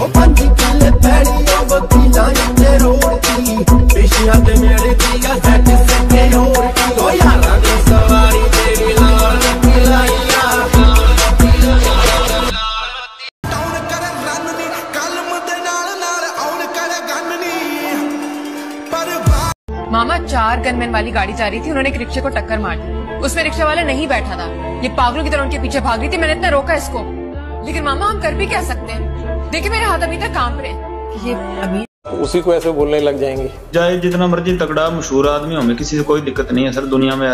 ਉਹ ਪੰਜ ਕਿੱਲੇ ਪੈੜੀ ਉਹ ਵਕੀਲਾਂ ਉੱਤੇ ਰੋੜਦੀ ਪੇਸ਼ੀਆਂ ਤੇ ਮੇਰੇ ਦੀ ਆ ਸੱਟ ਸੱਟੇ ਹੋਰ ਕੀ ਉਹ ਯਾਰਾਂ ਦੀ ਸਵਾਰੀ ਤੇਰੀ ਨਾਲ ਮਿਲਾਈਆ ਟਾਉਨ ਕਰੇ ਰਨ ਨੀ ਕਲਮ ਦੇ ਨਾਲ ਨਾਲ ਆਉਣ ਕਰੇ ਗੰਨ ਨੀ ਪਰ मामा चार गनमैन वाली गाड़ी जा रही थी उन्होंने एक रिक्शे को टक्कर मार दी उसमें रिक्शा वाला नहीं बैठा था ये पागलों की तरह उनके पीछे भाग रही थी मैंने इतना रोका इसको लेकिन मामा हम कर भी क्या सकते हैं देखिए मेरे हाथ अभी तक काम रहे ये अभी उसी को ऐसे बोलने लग जाएँगे। चाहे जितना मर्ज़ी तगड़ा मशहूर आदमी हमें किसी से कोई दिक्कत नहीं है। सर दुनिया में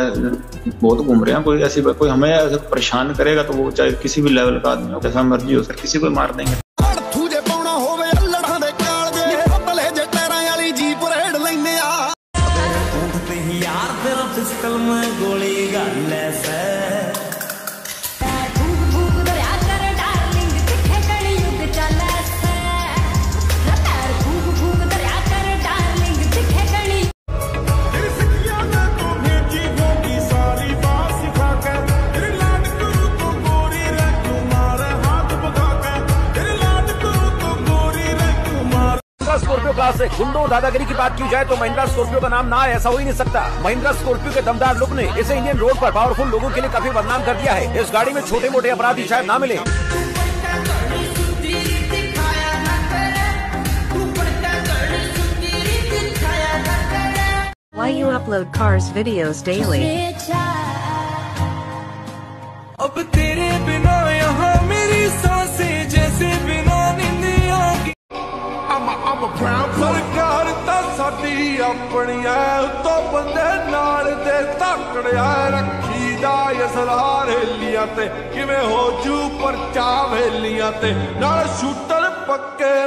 बहुत घूम रहे हैं। कोई ऐसी कोई हमें ऐसे परेशान करेगा तो वो चाहे किसी भी लेवल का आदमी हो जैसा मर्ज़ी हो सर किसी को मार देंगे। गोली गल महिंद्रा स्कॉर्पियो क्लास से गुंडों दादागिरी की बात की जाए तो महिंद्रा स्कॉर्पियो का नाम ना है ऐसा हो ही नहीं सकता। महिंद्रा स्कॉर्पियो के दमदार लुक ने इसे इंडियन रोड पर पावरफुल लोगों के लिए काफ़ी बदनाम कर दिया है। इस गाड़ी में छोटे मोटे अपराधी शायद ना मिले। Why you upload cars videos daily? ਤਾਂ ਸਾਡੀ ਆਪਣੀ ਉਤੋਂ ਬੰਦੇ ਨਾਲ ਤੇ ਧਾਕੜਿਆ ਰੱਖੀ ਦਾ ਅਸਰਾਰ ਹੇਲੀਆਂ ਤੇ। ਕਿਵੇਂ ਹੋ ਜੂ ਪਰਚਾ ਵੇਲੀਆਂ ਤੇ? ਨਾਲ ਸ਼ੂਟਰ ਪੱਕੇ